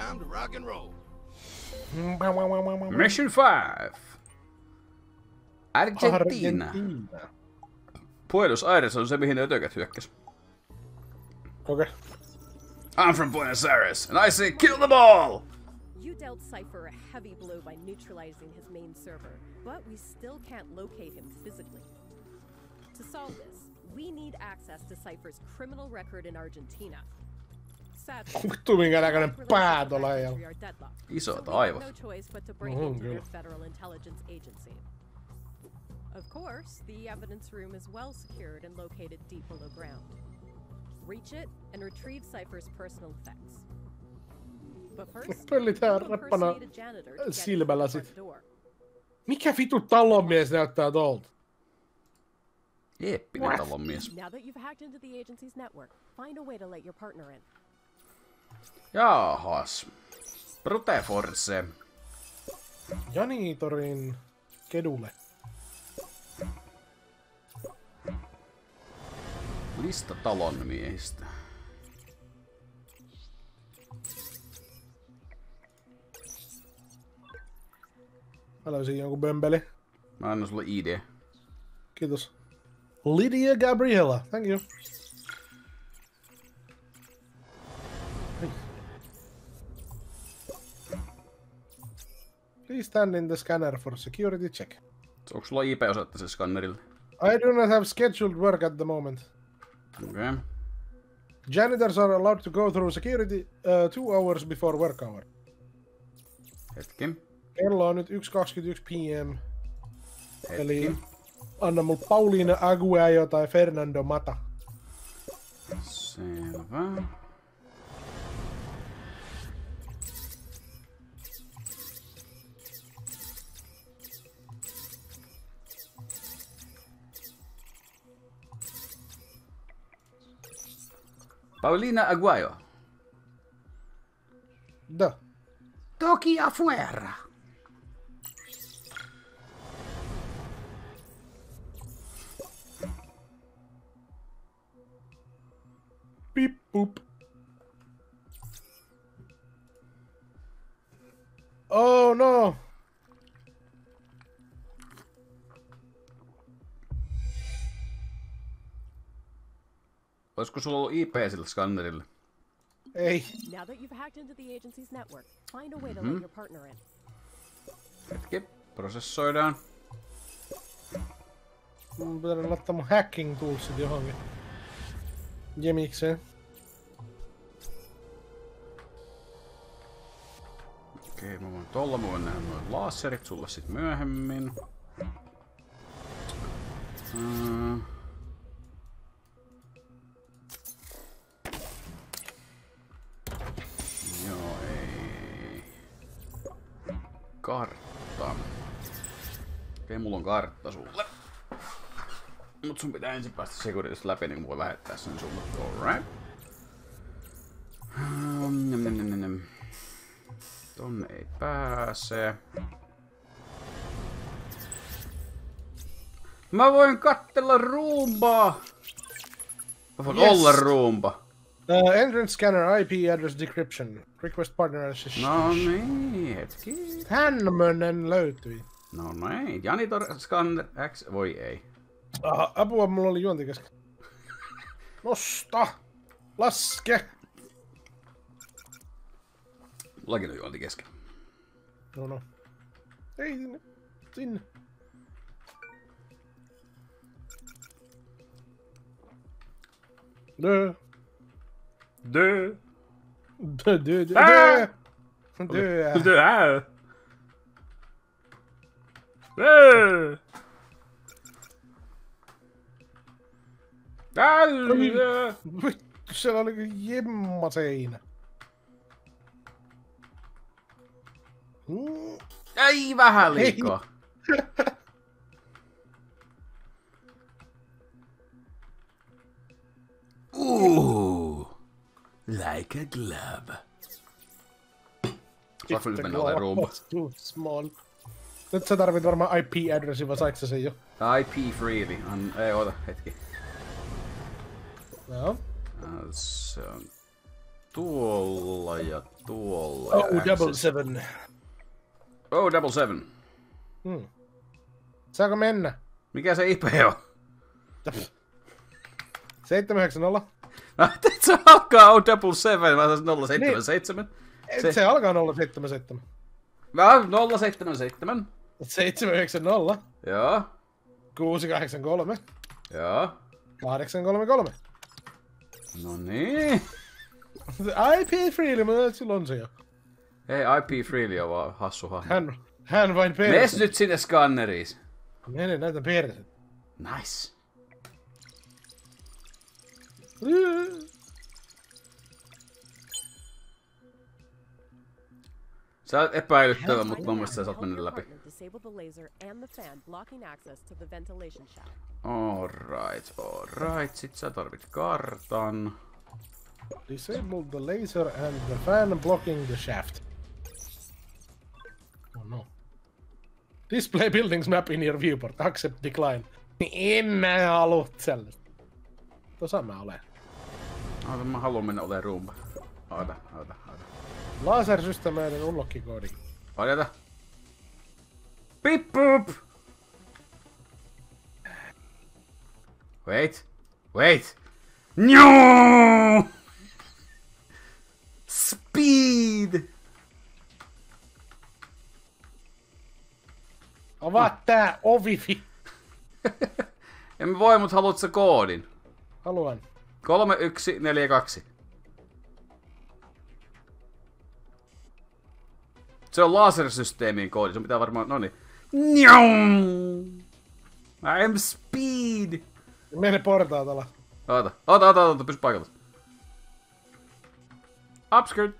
Time to rock and roll. Mission 5. Argentina. Argentina. Buenos Aires on se, mihin ne ötökät hyökkäs. Okei. I'm from Buenos Aires, and I say kill them all! You dealt Cypher a heavy blow by neutralizing his main server, but we still can't locate him physically. To solve this, we need access to Cypher's criminal record in Argentina. Sadly, Vittu minkä näköinen relationship pää tuolla deadlocked, Isot aivot. no intelligence agency. Of course, the evidence room is well secured and located deep below ground. Reach it and retrieve Cypher's personal effects. But first, Pöllit you här will reppana silmällä sit. Mikä vitu talonmies näyttää tuolta? Eeppinen What? talonmies. Now that you've hacked into the agency's network, find a way to let your partner in. Jaahas. Brute Force. Janitorin kedulle. Lista talonmiehistä. Mä löysin jonkun bömbeli. Mä annan sulle ID. Kiitos. Lydia Gabriella. Thank you. Stand in the scanner for security check. Onko sulla IP-osoitte se skannerille? I do not have scheduled work at the moment. Okay. Janitors are allowed to go through security uh, two hours before work hour. Hetki. Kello on nyt 1.21 pm. Hetki. Eli anna mulle Pauliina Aguayo tai Fernando Mata. Selvä. Paulina Aguayo. Da. Toki afuera. Pip boop. Oh no! Olisiko sulla ollut IP sillä skannerilla? Ei. Now that you've hacked into the agency's network, find a way to Mhm. let your partner in. Hetki. Prosessoidaan. Mun pitää laittaa mun hacking toolsit johonkin. Jemikseen. Okei, mä voin tolla, mä voin nähdä noin laserit sulle sit myöhemmin. Mm. Kartta. Okei, mulla on kartta sulle. Mut sun pitää ensin päästä Securitista läpi, niin voi lähettää sen sulle. Alright. Nem. Tonne ei pääse. Mä voin kattella ruumbaa. Mä voin Yes. olla ruumba. Uh, entrance scanner IP address decryption. Request partner assist. No niin, hetki. Tämmönen löytyi. No niin, Janitor Scanner X, voi ei. Aha, apua, mulla oli juonti kesken. Nosta! Laske! Mullakin on juonti kesken. No no. Ei sinne. Sinne. Dö. Dö. Dö, dö, dö, Ah! dö. Dö. Dö är. Dö. Dö. Vittu, siellä oli kyllä jemma seinä. Mm. Ei vähän liikaa. Ooh, like a glove. Saanko nyt mennä ole ruumba? Too small. Nyt sä tarvit varmaan IP-adressi, vai saiko sä sen jo? IP freely. An, ei, oota hetki. Joo. Äh, Se on tuolla ja tuolla. Oh, ja double seven. Oh, double seven. Hmm. Saako mennä? Mikä se IP on? 790. Ajattelin, että se alkaa oh, double seven, mä sanoin 077. Se, Se- se alkaa 077. Mä 077. 790. Joo, 683. joo. 833. No niin. IP freely, mutta sillä on se jo. Ei, IP Freely on vaan hassu hahmo. Hän, hän vain Mees perse. nyt sinne skanneriin. Mene näitä perse. Nice. Sä oot epäilyttävä, mutta mun mielestä sä saat mennä läpi. Disable the laser and the fan, blocking access to the ventilation shaft. Alright, alright. Sit sä tarvit kartan. Disable the laser and the fan blocking the shaft. Oh no. Display buildings map in your viewport. Accept decline. En mä halua sellaista. Tuossa mä olen. Oota, mä haluan mennä ole rumba. Oota, oota, oota. Lasersysteemeiden unlockikoodi. Paljata. Pip boop! Wait. Wait. No! Speed! Avaa tää ovi, vi- Emme voi, mutta haluat sä koodin? Haluan. 3142. Se on lasersysteemin koodi, sun pitää varmaan, no niin. I am speed! Mene portaatalla. Oota, oota, oota, oota, pysy paikalla. Upskirt.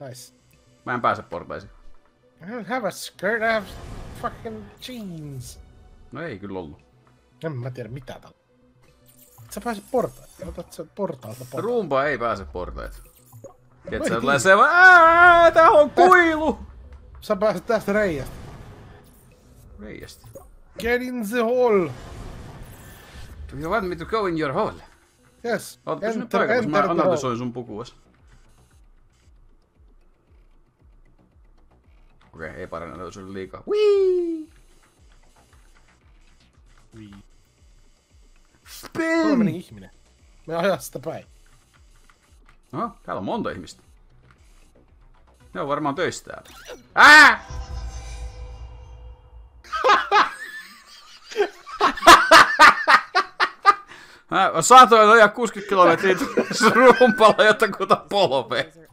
Nice. Mä en pääse portaisiin. I don't have a skirt, I have fucking jeans. No ei kyllä ollut. En mä tiedä mitä täällä. Sä pääset portaille. Otat sen portaalta portaalta. Rumba ei pääse portaita. Sä, tulee se vaan, "Ää, tää on kuilu! Sä pääset tästä reiästä. Reiästi. Get in the hole. Do you want me to go in your hole? Yes. Oota, pysy nyt paikalla, mä analysoin sun pukuas. Okei, ei parane analysoida liikaa. Whee! Tuolla meni Spin! ihminen. Me ajaa sitä päin. No, täällä on monta ihmistä. Ne on varmaan töissä täällä. Ää! Mä saatoin ajaa 60 kilometriä rumpalla jotakuta ventilation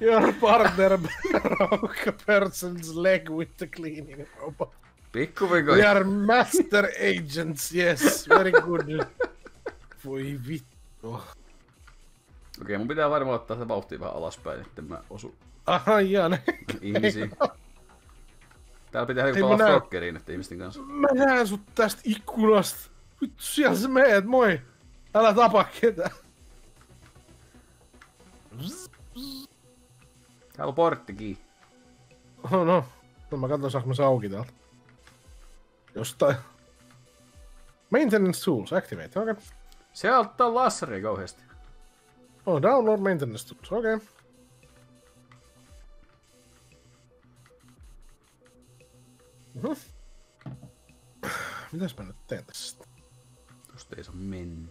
Your partner broke a person's leg with the cleaning robot. Pikkuviko. We are master agents, yes. Very good. Voi vittu. Okei, mun pitää varmaan ottaa se vauhtia vähän alaspäin, että mä osu Aha, Jane. ihmisiin. Täällä pitää niinku näe. flokkeriin näiden ihmisten kanssa. Mä näen sut tästä ikkunasta. Vittu, siellä sä meet, moi. Älä tapa ketään. Täällä on porttikin. Oh no. No mä katson, saanko mä se auki täältä. Jostain. Maintenance tools, activate, okei. Okay. Se ottaa lasseria kauheasti. Oh, download maintenance tools, okei. Okay. Mhm. Mitäs mä nyt teen tässä? Tosta ei saa mennä.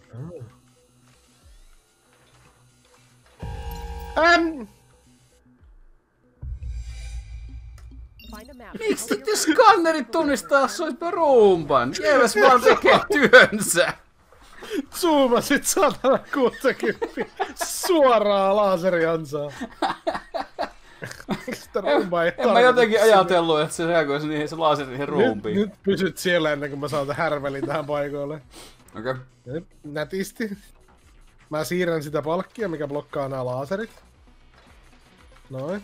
Ähm! Miksi sitten skannerit tunnistaa sois rumpan? Jeeves vaan tekee työnsä. Zoomasit 160 suoraan laaseriansaa. Sitä rumpaa ei En mä jotenkin ajatellut, että se reagoisi niihin se laaseri niihin Nyt, rumpiin. nyt pysyt siellä ennen kuin mä saan härvelin tähän paikoille. Okei. Okay. Nyt nätisti. Mä siirrän sitä palkkia, mikä blokkaa nämä laaserit. Noin.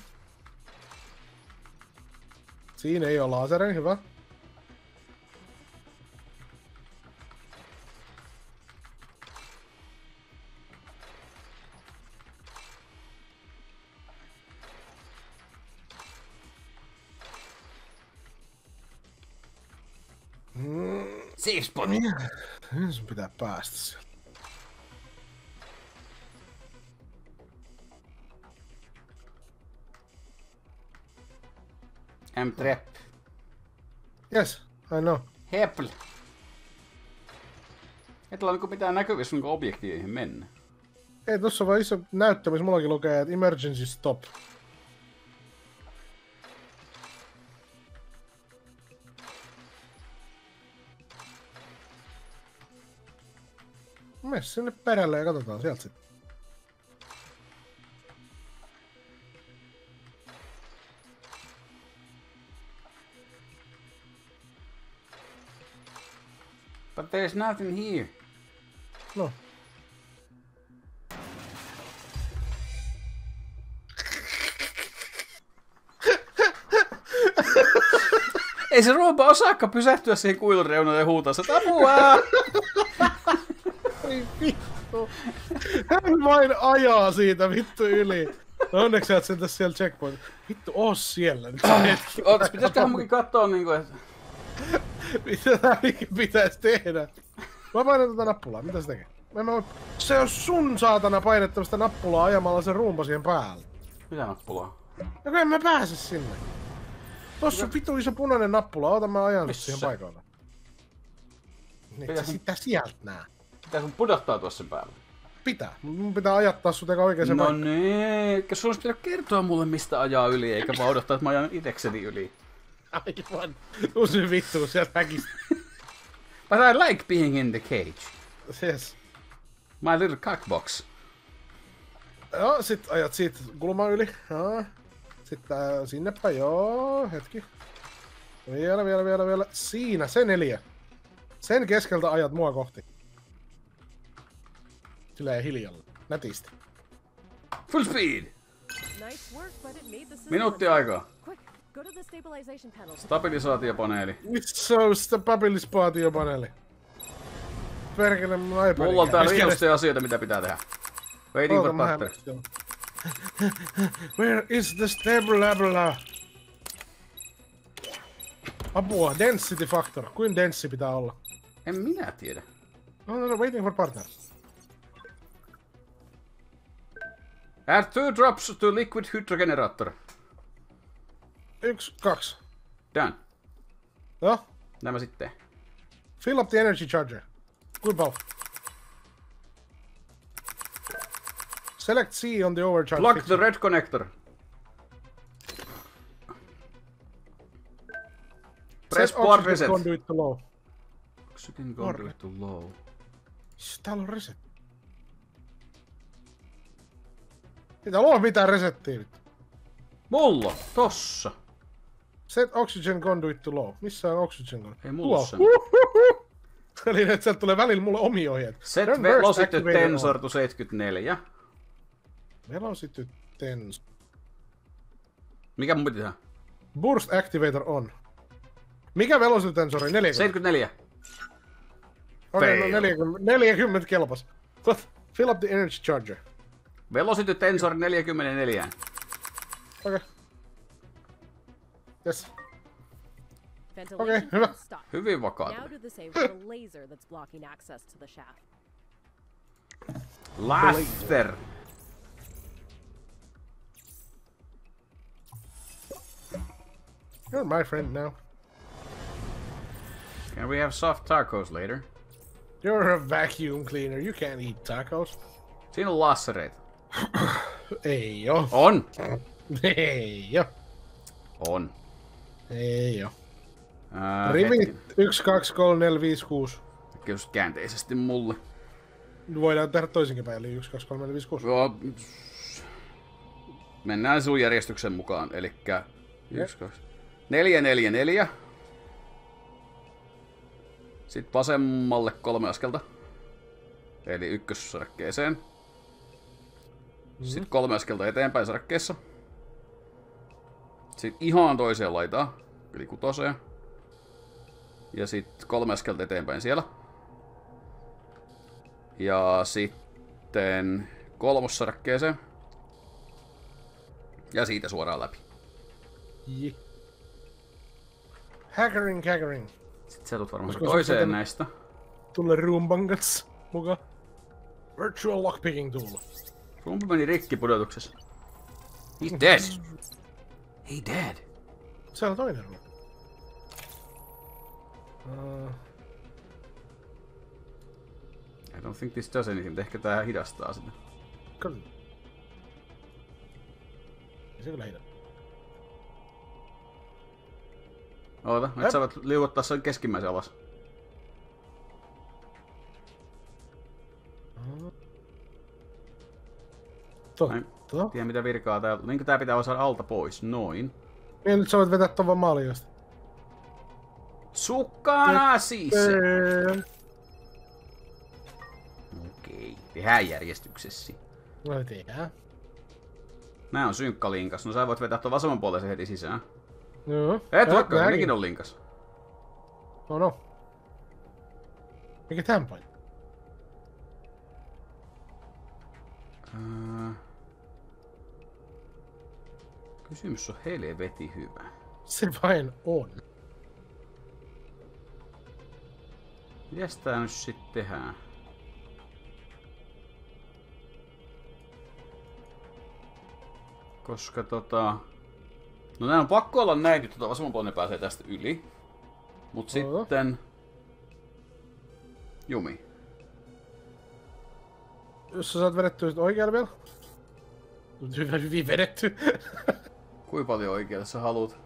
Siinä ei ole laasereja, hyvä. Safe spot. Nyt pitää päästä sieltä. M3. Yes, I know. Hepl. Ei tuolla niinku mitään näkyvissä niinku objektiiveihin mennä. Ei, tossa on vaan iso näyttö, missä mullakin lukee, että emergency stop. Mene sinne perälle ja katsotaan sieltä sitten. There's nothing here. No, Ei se ruopa osaakaan pysähtyä siihen kuilun reunalle ja huutaa, että apua! ei vittu. Hän vain ajaa siitä vittu yli. No onneksi sä et sen tässä siellä checkpoint. Vittu, oo siellä nyt. Ootas, pitäisiköhän munkin katsoa niinku, että... Mitä tää pitäisi tehdä? Mä painan tätä nappulaa, mitä se tekee? Mä en mä. Se on sun saatana painettavasta nappulaa ajamalla sen ruumpa siihen päälle. Mitä nappulaa? Ja kun en mä pääse sinne. Tossa on vittu iso punainen nappula, oota mä ajan Missä? siihen paikalle. Niin, Pitäis- sä sitä sieltä nää. Pitää sun pudottaa tuossa sen päälle. Pitää. Mun pitää ajattaa sut eka oikein No paikkaan. niin, eikä sun olisi pitänyt kertoa mulle mistä ajaa yli, eikä vaan odottaa, että mä ajan itekseni yli. Aivan. Uusi vittu sieltä häkistä. But I like being in the cage. Yes. My little cockbox. Joo, sit ajat siitä kulman yli. Joo. Sitten äh, sinnepä, joo, hetki. Vielä, vielä, vielä, vielä. Siinä, se neljä. Sen keskeltä ajat mua kohti. Silleen hiljalla. Nätisti. Full speed! Nice work, but it made the system Minuutti aikaa. Go to the stabilization panel. Stabilisaatiopaneeli. Missä on sitä papillispaatiopaneeli? Perkele mun iPad. Mulla on täällä viimeisiä asioita, mitä pitää tehdä. Waiting for butter. Where is the stabilizer? Apua, density factor. Kuin denssi pitää olla? En minä tiedä. No, no, no, waiting for partner. Add two drops to liquid hydrogenerator. Yksi, kaksi. Done. Joo. Nämä sitten. Fill up the energy charger. Kuinka paljon? Select C on the overcharge. Plug fixture. the red connector. Press oxygen reset. Conduit to low. Oxygen conduit to low. Täällä on reset. Ei täällä ole mitään resettiä. Mulla, tossa. Set oxygen conduit to low. Missä on oxygen conduit? Ei mulla. Eli että sieltä tulee välillä mulle omia ohjeita. Set velocity tensor to 74. Velocity tens. Mikä mun piti tehdä? Burst activator on. Mikä velocity tensori? 40. 74. Okei, no fail. 40, 40 kelpas. Fill up the energy charger. Velocity tensor 44. Okei. Okay. Yes. Ventilation Okay, hyvä. stop. Hyvin vakaata. Now do the same for the laser that's blocking access to the shaft. Laughter. You're my friend now. Can we have soft tacos later? You're a vacuum cleaner. You can't eat tacos. Siinä on lassereita. Ei oo. On. Ei oo. On. Ei oo. Ää, Rivi hetki. 1, 2, 3, 4, 5, 6. Ehkä just käänteisesti mulle. Voidaan tehdä toisinkin päin, eli 1, 2, 3, 4, 5, 6. Joo. Mennään sun järjestyksen mukaan, elikkä... Yksi, kaksi. Neljä, neljä, neljä. Sitten vasemmalle kolme askelta. Eli ykkössarakkeeseen. Sitten kolme askelta eteenpäin sarakkeessa. Sitten ihan toiseen laitaan, eli kutoseen. Ja sitten kolme askelta eteenpäin siellä. Ja sitten kolmossarakkeeseen. Ja siitä suoraan läpi. Ji. Hackering, hackering. Sitten sä tulet varmaan se toiseen näistä. Tulle ruumban kanssa mukaan. Virtual lockpicking tool. Rumpi meni rikki pudotuksessa. He's dead. He dead. Siellä on toinen on. Uh, I don't think this does anything, mutta ehkä tää hidastaa sitä. kyllä. Ei se kyllä hidä. Oota, nyt sä voit liuottaa sen keskimmäisen alas. Totta. Tiedä mitä virkaa täällä. Niin tää pitää saada alta pois. Noin. Niin nyt sä voit vetää ton vaan maaliosta. Sukkana siis! Eee. Okei, tehdään järjestyksessä. No tehdään. Nää on synkkalinkas. No sä voit vetää tuon vasemmanpuoleisen heti sisään. Joo. Et Jep, vaikka, näin. nekin on linkas. No no. Mikä tän paikka? Kysymys on helveti hyvä. Se vain on. Mitäs tää nyt sit tehdään? Koska tota... No nää on pakko olla näin, että tota vasemmanpuolinen pääsee tästä yli. Mut Joo. sitten... Jumi. Jos sä saat vedettyä sit oikealle vielä. Hyvä, hyvin vedetty. Kuinka paljon oikealle sä haluut?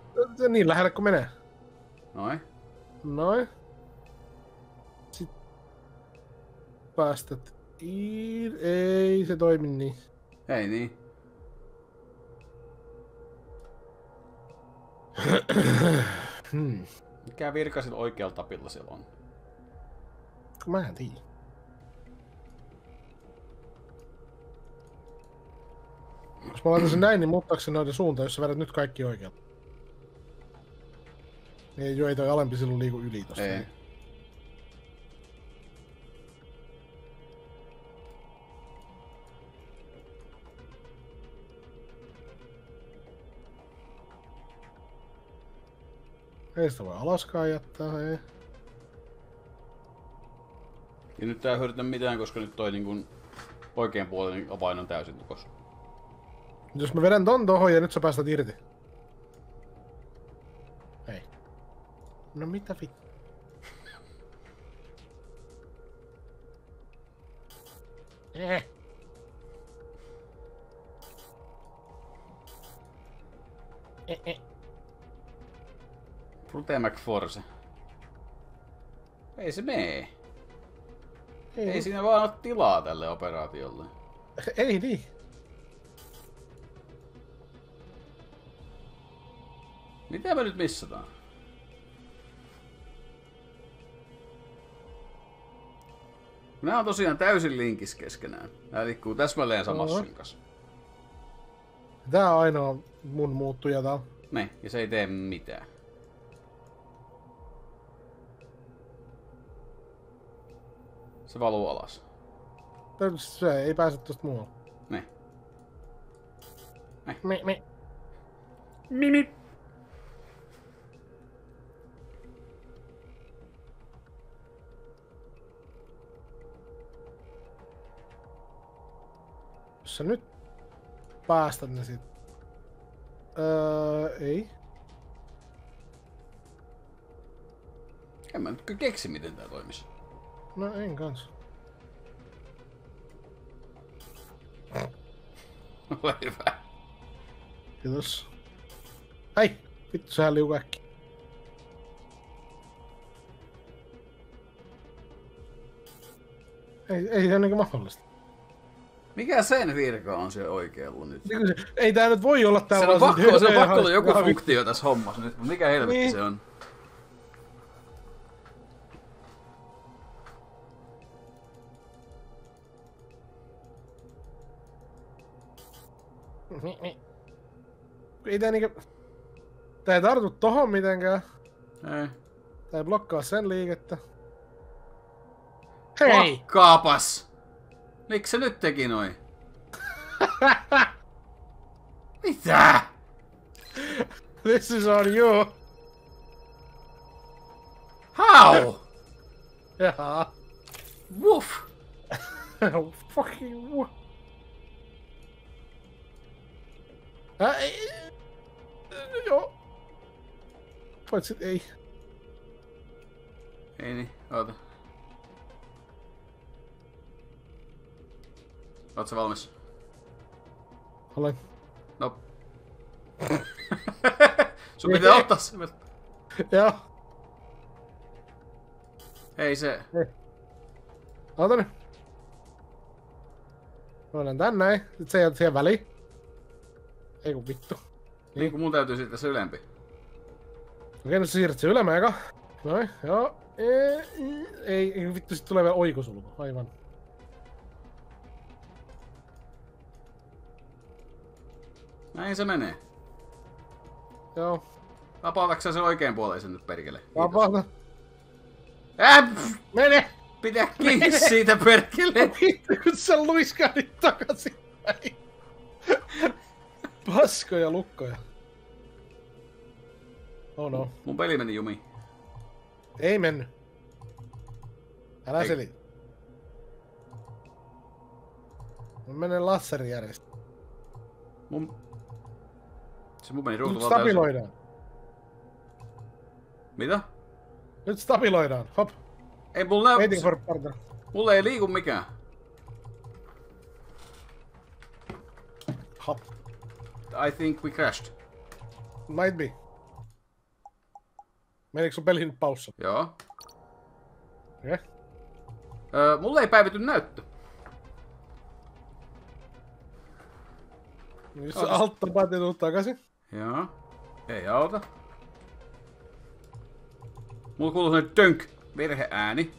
niin lähelle kun menee. Noin. Noin. Päästät ir... Ei se toimi niin. Ei niin. Hmm. Mikä virka sillä oikealla tapilla siellä on? Mä en tiedä. Jos mä laitan sen näin, niin muuttaako se noiden suuntaan, jos sä vedät nyt kaikki oikealle? Niin jo ei toi alempi silloin liiku yli tosta. Ei. Ei sitä voi alaskaan jättää, ei. Ja nyt tää ei hyödytä mitään, koska nyt toi niin oikean puolen avain on täysin tukos. Jos mä vedän ton tohon ja nyt sä päästät irti. Ei. No mitä vittu? Eh. Eh, eh. Brute McForce. Ei se mee. Ei, Ei siinä vaan ole tilaa tälle operaatiolle. ei niin. Mitä me nyt missataan? Nämä on tosiaan täysin linkis keskenään. Nämä liikkuu täsmälleen samassa Joo. synkässä. Tää on ainoa mun muuttuja täällä. Ne, ja se ei tee mitään. Se valuu alas. Tää- Se ei pääse tosta muualle. Ne. Me, me. Mimi. Jos sä nyt päästät ne sit. Öö, ei. En mä nyt kyllä keksi, miten tää toimisi. No en kans. Ole hyvä. Kiitos. Hei! Vittu, sehän liuku äkki. Ei, ei se ole niinku mahdollista. Mikä sen virka on siellä oikealla nyt? Niinku se- Ei tää nyt voi olla Se täällä. on pakko, se on pakko olla joku funktio tässä hommassa nyt. Mikä helvetti Niin. se on? Ei tää niinku... Tää ei tartu tohon mitenkään. Ei. Tää ei blokkaa sen liikettä. Hei! Pakkaapas! Miksi se nyt teki noin? Mitä? This is on you! How? Jaha. Woof! Fucking what? Äh, ei- Joo. Paitsi ei. Ei niin, oota. Oot sä valmis? Olen. No. Sun pitää ottaa se. Joo. Ei se. Ei. Ota nyt. Olen tän näin. Sitten se jää siihen väliin. Ei kun vittu. Niin kun mun täytyy sitten se ylempi. Okei, nyt sä siirrät se ylemmä eka. Noin, joo. Ei, ei, ei vittu, sit tulee vielä oikosulku. Aivan. Näin se menee. Joo. Vapautatko sen oikein puoleisen nyt perkele? Vapaata. Äh, pff, Mene! pitää kiinni siitä perkele! Vittu, kun sä luiskahdit takaisin. Paskoja lukkoja. Oh no. Mun peli meni jumiin. Ei mennyt. Älä Ei. selitä. Mä menen lasserijärjestelmään. Mun... Se mun meni ruutu Nyt vaan täysin. stabiloidaan. Mitä? Nyt stabiloidaan. Hop. Ei mulla näy... Waiting for partner. Mulla ei liiku mikään. Hop. I think we crashed. Might be. Menikö sun peli nyt paussa? Joo. Okei. Okay. Öö, mulla ei päivity näyttö. Jos Otas. altta päätin tuu takaisin. Joo. Ei auta. Mulla kuuluu sellainen tönk virheääni.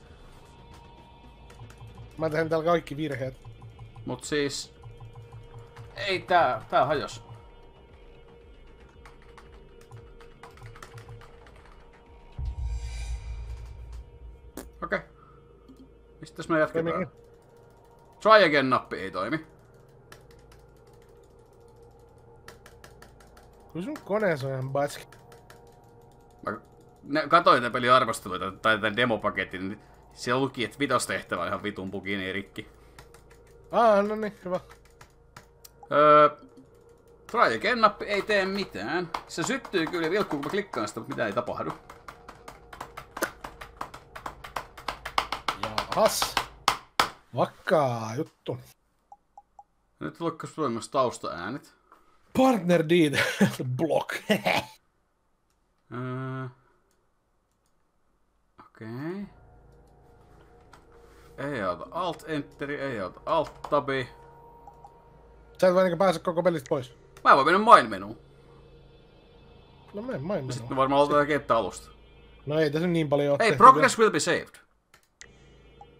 Mä teen täällä kaikki virheet. Mut siis... Ei tää, tää hajos. Mistäs me jatketaan? Toimii. Try again nappi ei toimi. Kyllä sun koneessa on ihan baski. Mä ne, katoin tätä pelin arvosteluita tai tätä demopaketin, niin siellä luki, että vitostehtävä on ihan vitun pukini rikki. Aa, no niin, hyvä. Öö, try again nappi ei tee mitään. Se syttyy kyllä vilkkuu, kun mä klikkaan sitä, mutta mitään ei tapahdu. Jahas. Vakkaa juttu. Nyt lukkas myös taustaäänet. Partner deed. Block. Öö, Okei. Okay. Ei auta alt enteri, ei auta alt tabi. Sä et vaan niinku pääse koko pelistä pois. Mä voin mennä main menuun. No mene main Ja sitten varmaan aloitetaan kenttä alusta. No ei tässä niin paljon oo Ei, tehty progress will be saved.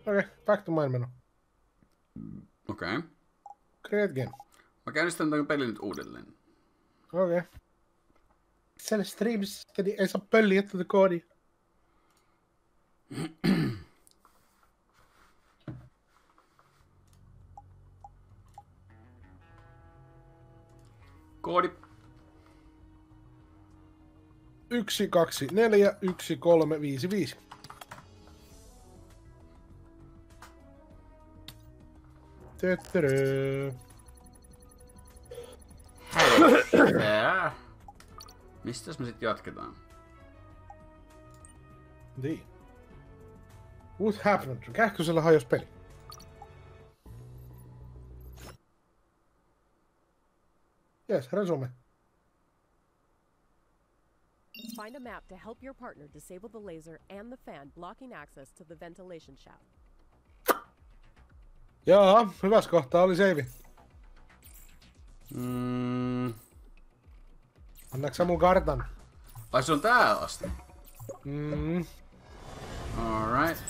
Okei, back to mine meno. Okei. Okay. Great game. Mä käynnistän tämän pelin nyt uudelleen. Okei. Okay. Sen streams, ei saa pölliä tätä koodia. Koodi. 1, 2, 4, 1, 3, 5, 5. Hey there. Mistäs me sitten jatketaan? Niin. What happened? Kähkösellä hajos peli. Yes, resume. Find a map to help your partner disable the laser and the fan blocking access to the ventilation shaft. Jaa, hyvässä kohtaa oli seivi. Mm. Annaks sä mun kartan? Ai se on täällä asti. Mm. Alright.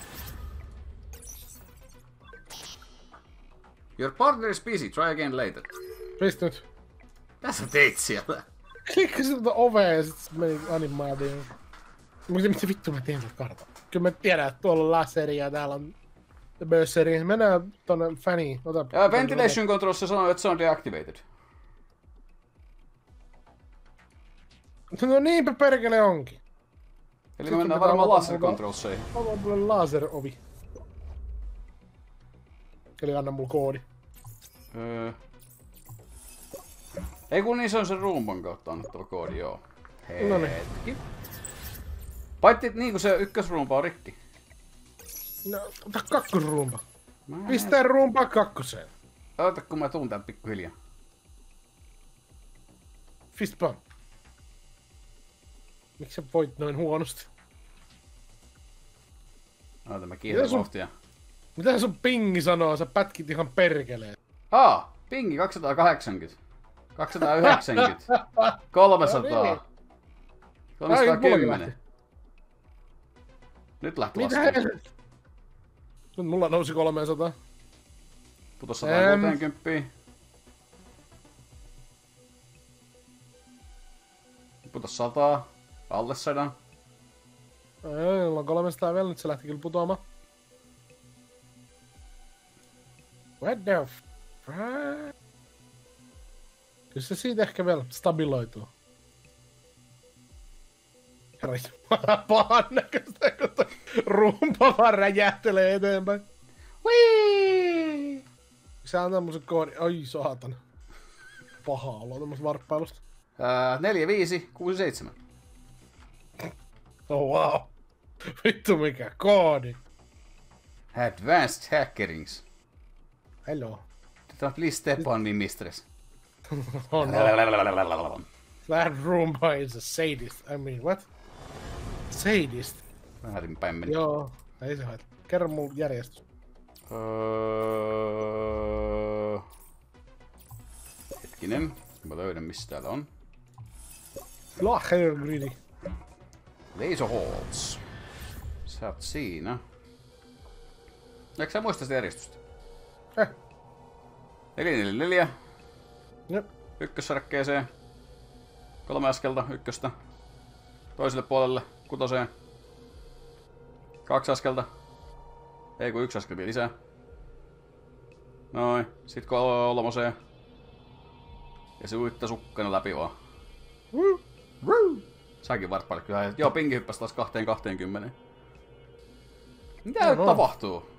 Your partner is busy, try again later. Pistä nyt. Tässä teit siellä. Klikkasin tuota ovea ja sit meni animaatioon. Mutta mitä vittu mä teen tätä kartan? Kyllä mä tiedän, että tuolla on laseri ja täällä on Burseri. Mennään tonne faniin. Ota, Uh, ventilation control se sanoo, että se on deactivated. No niinpä perkele onkin. Eli Sitten me mennään varmaan laser mulla- controlseihin. Avaa mulle laser-ovi. Eli anna mulle koodi. Öö. Ei kun niin se on se ruumpan kautta annettava koodi, joo. No niin. Hetki. Paitsi niin kuin se ykkösrumpa on rikki. No, ota kakkosrumpa. Mä en- Pistää rumpa kakkoseen. Oota kun mä tuun täältä pikkuhiljaa. Fist bump. Miksi sä voit noin huonosti? Oota mä Mitä kiihdän sun- vauhtia. Mitä sun pingi sanoo? Sä pätkit ihan perkeleen. Aa, pingi 280. 290. 300. No niin. 310. Nyt lähti Mitä laskemaan. Nyt mulla nousi 300. Putos Em. 160. Putos 100. Alle 100. Ei, mulla on 300 vielä, nyt se lähti kyllä putoamaan. What the f... Kyllä se siitä ehkä vielä stabiloituu. Jumala, pahan näköistä, kun toi rumpa vaan räjähtelee eteenpäin. Whee! Se mun se koodi. Ai saatana. Paha olo tämmöstä varppailusta. Ää, 4, 5, 6, 7. Oh wow. Vittu mikä koodi. Advanced hackerings. Hello. Please step on me, mistress. Oh no. That Roomba is a sadist. I mean, what? Sadist? Väärinpäin meni. Joo, ei se haittaa. Kerro mun järjestys. Öö... Hetkinen, mä löydän missä täällä on. Lacher greedy. Laser Halls. Sä oot siinä. Eikö sä muista sitä järjestystä? Eh, 444, no, ykkössarkkeeseen. Kolme askelta ykköstä. Toiselle puolelle, kutoseen. Kaksi askelta. Ei kun yksi askel vielä lisää. Noin, sit kolmoseen. Ja se uitta sukkana läpi vaan. Säkin varpailit kyllä. Joo, pingi hyppäsi taas 220. Mitä No, nyt no. tapahtuu?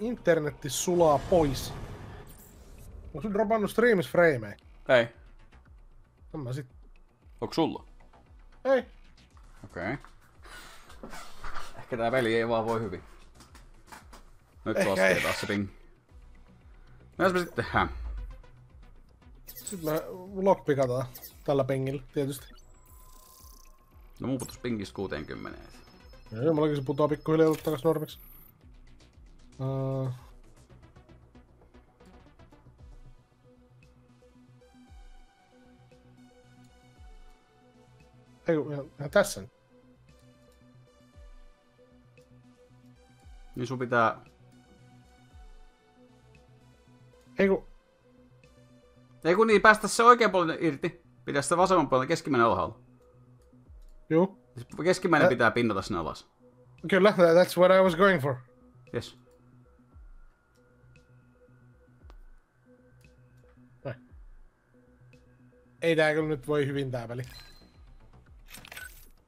internetti sulaa pois. Onko sun dropannut streamis frameja? Ei. On mä sit. Onko sulla? Ei. Okei. Okay. Ehkä tää peli ei vaan voi hyvin. Nyt Ehkä laskee ei. taas se ping. Mitäs me sitten tehdään? Sitten me lockpikataan tällä pengillä, tietysti. No mun putos pingistä 60. Joo, mullakin se putoaa pikkuhiljaa takas normiksi. Uh... Ei ihan tässä nyt. Niin sun pitää... Ei kun, Ei kun niin, päästä se oikean puolen irti. Pitää sitä vasemman puolen keskimmäinen alhaalla. juu. Siis Keskimmäinen Ä- pitää pinnata sinne alas. Kyllä, tha- that's what I was going for. Yes. Ei tää kyllä nyt voi hyvin tää peli.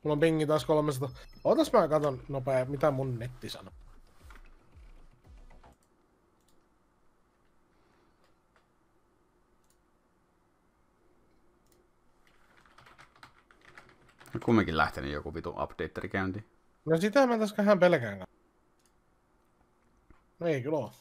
Mulla on pingi taas 300. Ootas mä katon nopea, mitä mun netti sanoo. No kumminkin lähtenyt joku vitu updateri käyntiin. No sitä mä tässä vähän pelkään. No ei kyllä oo.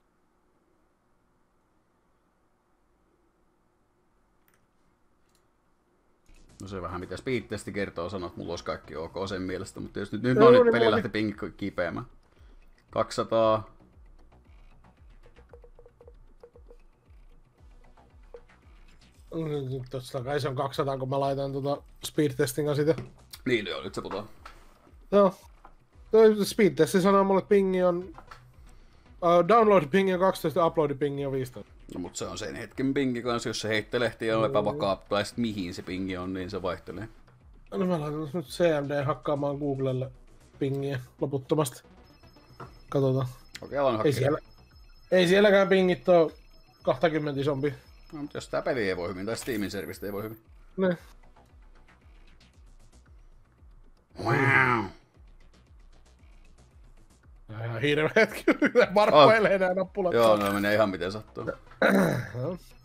No se vähän mitä speedtesti kertoo, sanoo, että mulla olisi kaikki ok sen mielestä, mutta jos nyt, nyt, Joo, no, niin nyt peli lähti pingi kipeämään. 200. Totta kai se on 200, kun mä laitan tota speed testinga sitä. Niin joo, nyt se putoaa. Joo. Toi speed testi sanoo mulle, että pingi on... Uh, download pingi on 12 upload pingi on 15. No mutta se on sen hetken pingi kanssa, jos se heittelehti ja on epävakaa, tai sit mihin se pingi on, niin se vaihtelee. No mä laitan nyt CMD hakkaamaan Googlelle pingiä loputtomasti. Katsotaan. Okei, aloin Ei siellä, ei sielläkään pingit oo 20 isompi. No, mutta jos tää peli ei voi hyvin, tai Steamin servistä ei voi hyvin. Ne. Wow. Ja ihan hirveä hetki, varppailee nää nappulat. Joo, no menee ihan miten sattuu.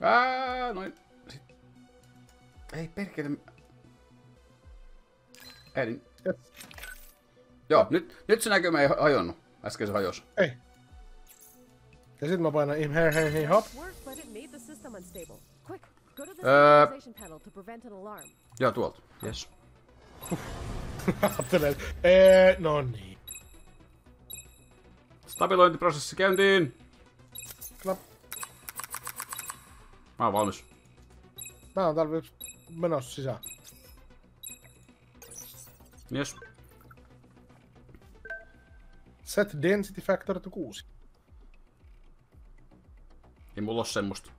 Ää, noin. Ei perkele. Ei niin. Yes. Joo, nyt, nyt se näkymä ei hajonnut. Äsken se hajosi. Ei. Ja sit mä painan im her her hei hop. Alarm. Joo, tuolta. Yes. Ajattelen, ee, no niin. Stabilointiprosessi käyntiin. Mä oon valmis. Mä oon täällä menossa sisään. Yes. Set density factor to 6. Ei mulla oo semmoista.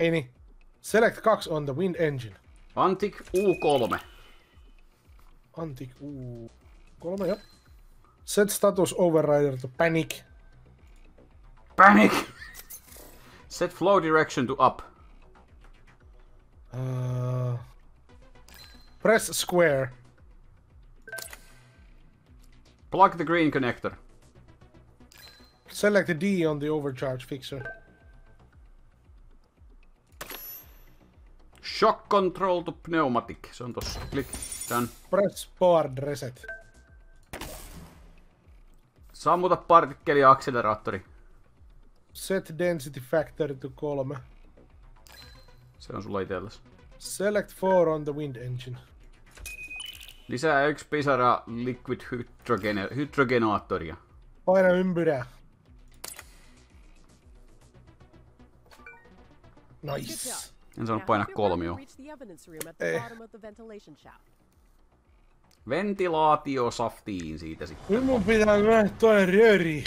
Ei niin. Select 2 on the wind engine. Antik U3. Antik U. Kolme, joo. Set status overrider to panic. Panic! Set flow direction to up. Uh, press square. Plug the green connector. Select D on the overcharge fixer. Shock control to pneumatic. Se on tossa. Click. Done. Press board reset. Sammuta partikkeli ja akseleraattori. Set density factor to 3. Se on sulla itelläs. Select 4 on the wind engine. Lisää yksi pisara liquid hydrogene- hydrogenaattoria. Paina ympyrää. Nice. En saanut painaa kolmio. the Eh. Ventilaatio saftiin siitä sitten. Nyt mun pitää nähdä toinen rööri.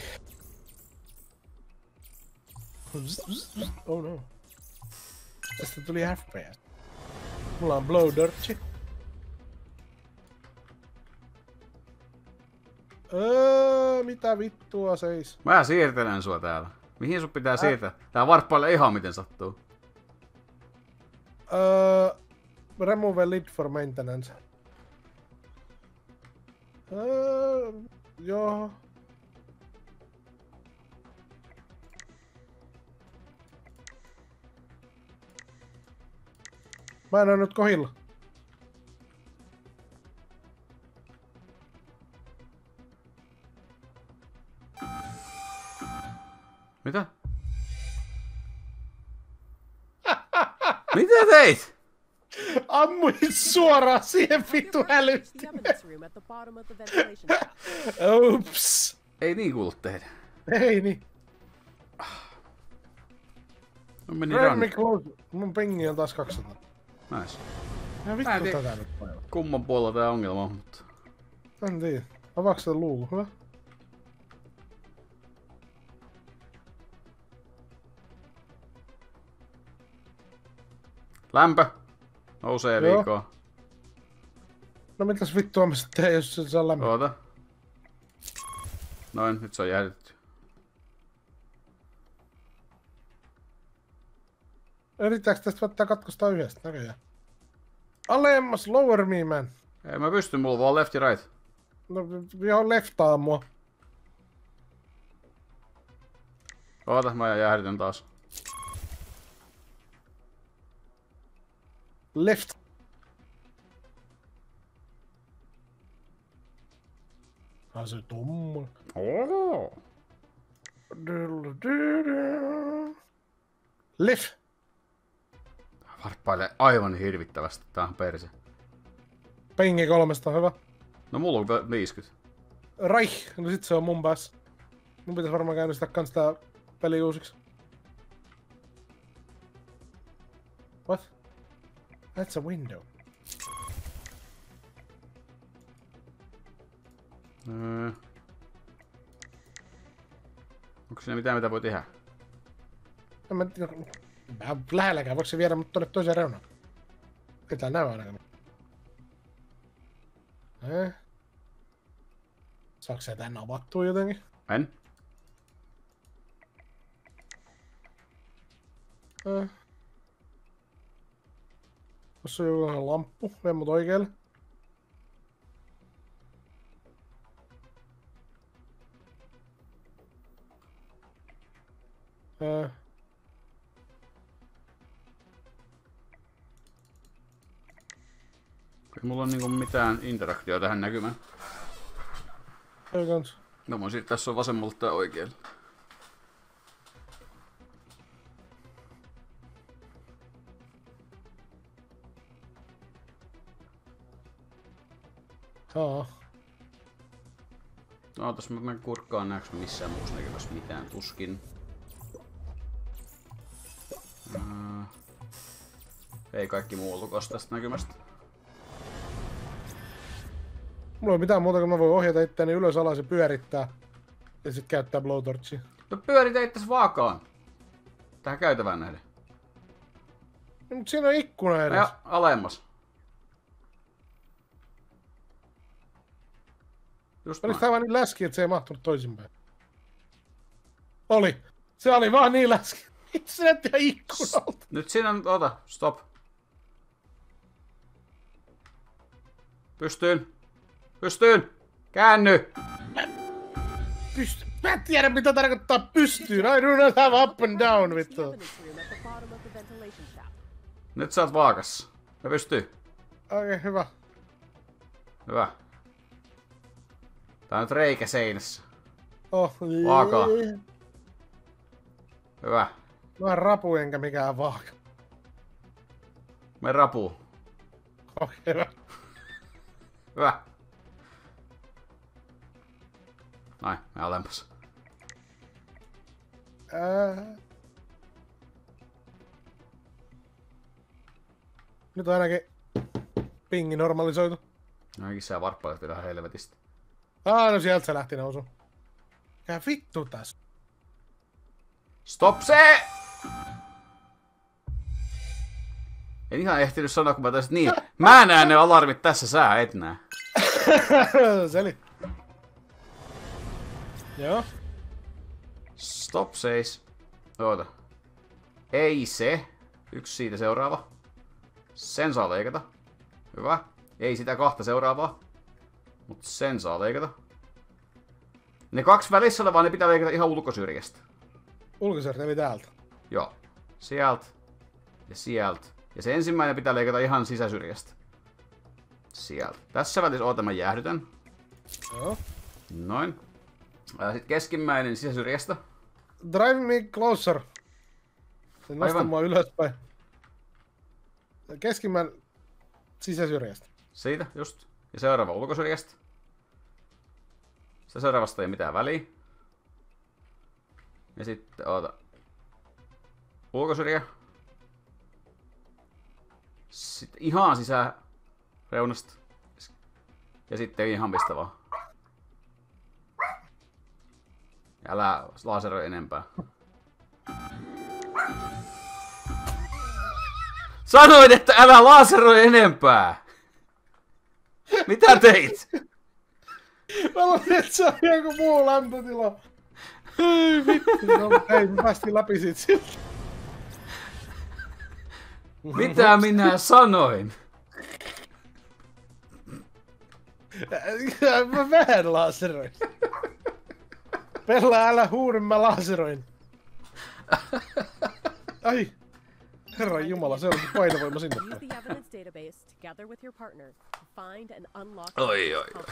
Oh no. Tästä tuli FPS. Mulla on blow dirty. Öö, mitä vittua seis? Mä siirtelen sua täällä. Mihin sun pitää siirtää? Tää varppailee ihan miten sattuu. Öö, remove lid for maintenance. Öö, joo. Mä en oo nyt kohilla. Mitä? Mitä teit? Ammuin suoraan siihen vittu shaft. Oops. Ei niin kuulu tehdä. Ei niin. No meni. Mun pingi on taas 200. Nice. Ja Mä vittu tiedä. tätä nyt päivä. Kumman puolella tää ongelma on, mutta... En tiedä. Avaako se luuku? Hyvä. Lämpö nousee Joo. liikaa. No mitäs vittua mä sitten teen, jos se saa lämmön? Oota. Noin, nyt se on jäädytty. Yrittääks tästä ottaa katkosta yhdestä? Näköjään. Alemmas, lower me man. Ei mä pysty, mulla vaan left ja right. No, ihan leftaa mua. Oota, mä jäädytän taas. Left. Ah, se tumma. Oo. Left. Varppailee aivan hirvittävästi, tää on perse. Pingi kolmesta, hyvä. No mulla on 50. Raih, no sit se on mun päässä. Mun pitäis varmaan käynnistää kans tää peli uusiksi. What? That's a window. Öö. Onko siinä mitään, mitä voi tehdä? En mä tiedä. Mä lähelläkään, voiko se viedä mut tonne toiseen reunaan? Ei tää näy ainakaan. Eh? Saaks se tän avattua jotenkin? En. Eh? Tossa on joku lamppu, vie mut oikealle. Eh? Ei mulla on niinku mitään interaktioa tähän näkymään. Ei kans. No voin siirtää tässä on vasemmalta tai oikealle. Aa. No, tässä mä menen kurkkaan näeks missään muussa näkemässä mitään tuskin. Ää, ei kaikki muu lukas tästä näkymästä. Mulla ei ole mitään muuta, kun mä voin ohjata itseäni ylös alas ja pyörittää. Ja sit käyttää blowtorchia. No pyöritä itses vaakaan. Tähän käytävään nähden. No, mut siinä on ikkuna edes. Ja alemmas. Just Olis tää vaan niin läski, että se ei mahtunut toisinpäin? Oli. Se oli vaan niin läski. Se näytti ihan ikkunalta. Nyt siinä on, ota, stop. Pystyyn. Pystyyn. Käänny. Pysty. Mä en tiedä mitä tarkoittaa pystyyn. I do not have up and down, vittu. Nyt sä oot vaakassa. Ja pystyy. Okei, okay, hyvä. Hyvä. Tää on nyt reikä seinässä. Oh, Vaaka. Hyvä. Mä oon rapu enkä mikään vaaka. Me rapuu. Okei, okay, hyvä. Hyvä. Noin, me alemmas. Ää... Nyt on ainakin pingi normalisoitu. Ainakin sä varppailet vielä helvetistä. Ah, no sieltä se lähti nousu. Mikä vittu tässä? Stop se! En ihan ehtinyt sanoa, kun mä taisin, niin, mä näen ne alarmit tässä, sä et näe. Seli. Joo. Stop seis. Oota. Ei se. Yksi siitä seuraava. Sen saa leikata. Hyvä. Ei sitä kahta seuraavaa. Mut sen saa leikata. Ne kaksi välissä olevaa, ne pitää leikata ihan ulkosyrjästä. Ulkoisert eli täältä. Joo. Sieltä. Ja sieltä. Ja se ensimmäinen pitää leikata ihan sisäsyrjästä. Sieltä. Tässä välissä oota mä jäähdytän. Joo. Noin. Sitten keskimmäinen sisäsyrjästä. Drive me closer. Se nostaa mua ylöspäin. Keskimmän sisäsyrjästä. Siitä, just. Ja seuraava ulkosyrjästä. Sitä seuraavasta ei mitään väliä. Ja sitten, oota. Ulkosyrjä. Sitten ihan sisään reunasta. Ja sitten ihan mistä vaan. Älä laseroi enempää. Sanoin, että älä laseroi enempää! Mitä teit? Mä luulin, että se on joku muu lämpötila. Ei vittu. No, ei, me päästiin läpi siitä siltä. Mitä minä sanoin? Mä vähän laseroin. Pella, älä huuri, mä laseroin. Ai. Herran jumala, se on painovoima sinne. Oi, oi, oi.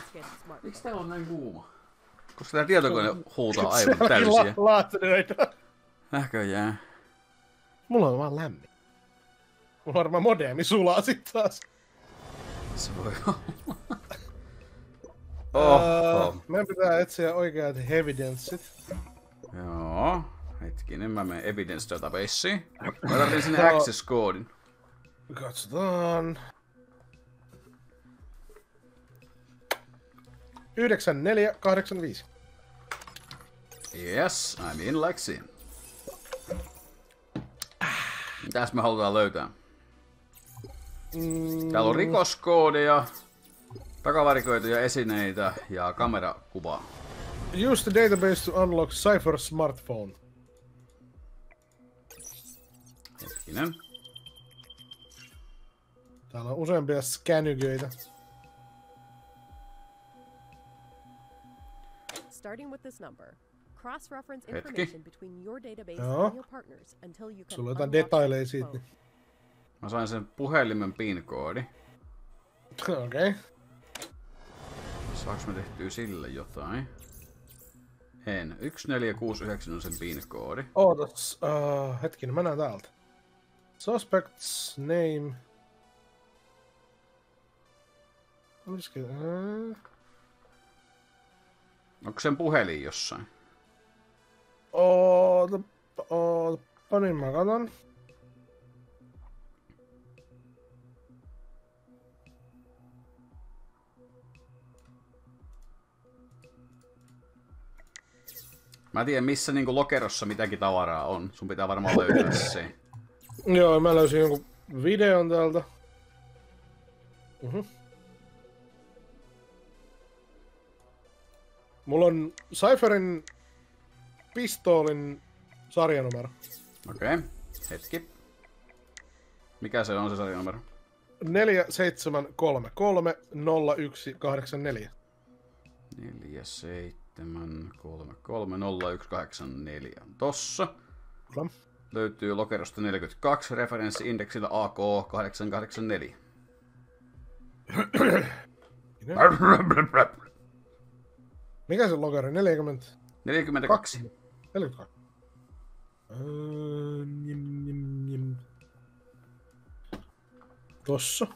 Miksi täällä on näin kuuma? Koska tää tietokone huutaa aivan täysiä. la- laseroita. Näköjään. Mulla on vaan lämmin. Mulla varmaan modemi sulaa sit taas. Se voi olla. Oho. Uh, meidän pitää etsiä oikeat evidenceit. Joo. Hetkinen, mä menen evidence databaseen. Mä tarvitsen sinne access koodin. Katsotaan. 9485. Yes, I'm in Lexi. Mitäs me halutaan löytää? Mm, Täällä on rikoskoodeja, takavarikoituja esineitä ja kamerakuvaa. use the database to unlock Cypher smartphone. Hetkinen. Täällä on useampia skänyköitä. Starting with this number. Cross-reference Hetki. information between your database Joo. and your partners until you can Sulla on jotain unlock detaileja the siitä. phone. Mä sain sen puhelimen pin-koodi. Okei. Okay. Saaks me tehtyä sille jotain? En. 1469 on sen PIN-koodi. Ootas, uh, hetkinen, mä näen täältä. Suspect's name. Olisiko... Uh, Onko sen puhelin jossain? oota, oota, niin mä katon. Mä tiedän missä niinku lokerossa mitäkin tavaraa on. Sun pitää varmaan löytää se. Joo, mä löysin jonkun videon täältä. Uh-huh. Mulla on Cypherin pistoolin sarjanumero. Okei. Okay. Hetki. Mikä se on se sarjanumero? 4733 0184. 47330184 tossa. Kyllä. Löytyy lokerosta 42 referenssi-indeksillä AK884. Mikä se logari? 40? 42. 42. Öö, njim, njim, njim. Tossa.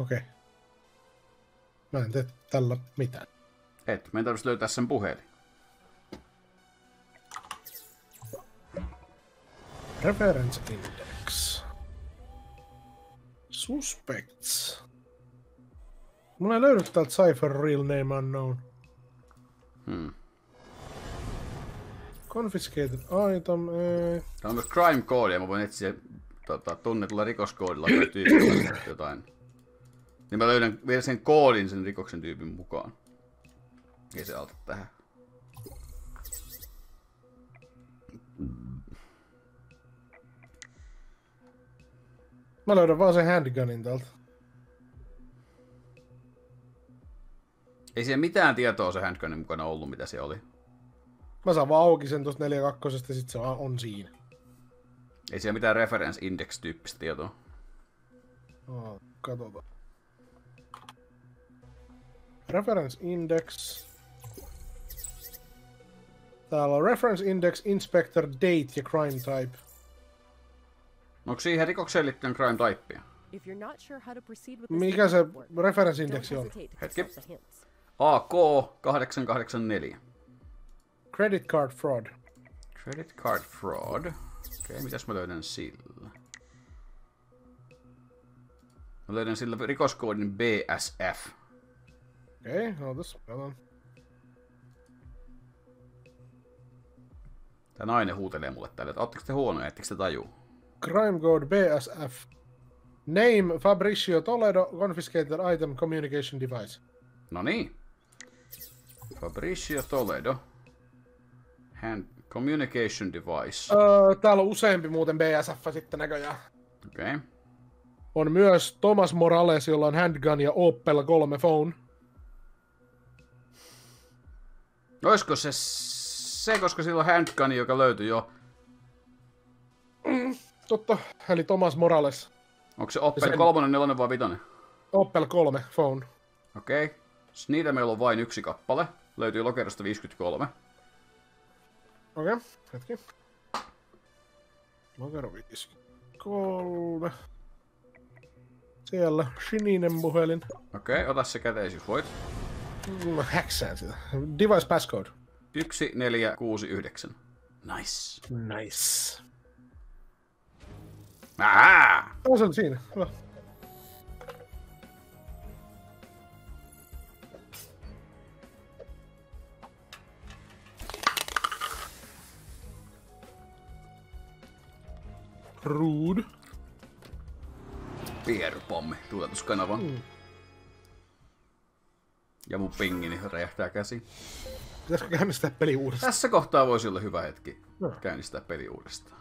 Okei. Okay. Mä en tee tällä mitään. Et, meidän tarvitsisi löytää sen puhelin. Reference index. Suspects. Mulla ei löydy täältä Cypher Real Name Unknown. Hmm. Confiscated item, ei. Tää on myös crime code, ja mä voin etsiä tota, tunnetulla rikoskoodilla tai tyypillä jotain. Niin mä löydän vielä sen koodin sen rikoksen tyypin mukaan. Ei se auta tähän. Mä löydän vaan sen handgunin täältä. Ei siellä mitään tietoa se handgunin mukana ollut, mitä se oli. Mä saan vaan auki sen tuosta 42 ja sit se on, on siinä. Ei siellä mitään reference index tyyppistä tietoa. Oh, katsotaan. Reference index. Täällä on reference index, inspector, date ja crime type. Onko siihen rikokseen liittyen crime typea? If you're not sure how to proceed with this Mikä se reference indeksi on? Hetki. consult the hints. AK884. Credit card fraud. Credit card fraud. Okei, okay, mitäs mä löydän sillä? Mä löydän sillä rikoskoodin BSF. Okay, ootas, katson. Tää nainen huutelee mulle täällä, että ootteko te huonoja, ettekö te tajuu? Crime code BSF. Name Fabricio Toledo, confiscated item, communication device. No niin. Fabricio Toledo. Hand communication device. Öö, täällä on useampi muuten BSF sitten näköjään. Okei. Okay. On myös Thomas Morales, jolla on handgun ja Opel 3 phone. Oisko se se, koska sillä on handgun, joka löytyi jo. Totta, eli Thomas Morales. Onko se Opel sen- 3, 4 vai 5? Opel 3 phone. Okei. Okay. Niitä meillä on vain yksi kappale. Löytyy lokerosta 53. Okei, okay, hetki. Lokero 53. Siellä sininen puhelin. Okei, okay, ota se käteen, jos voit. Häksään sitä. Device passcode. 1469. Nice. Nice. Ah! Oh, se on siinä. Hyvä. Rude. Pierpommi, tuuletuskanava. Mm. Ja mun pingini räjähtää käsi. Pitäisikö käynnistää peli uudestaan? Tässä kohtaa voisi olla hyvä hetki Joo. käynnistää peli uudestaan.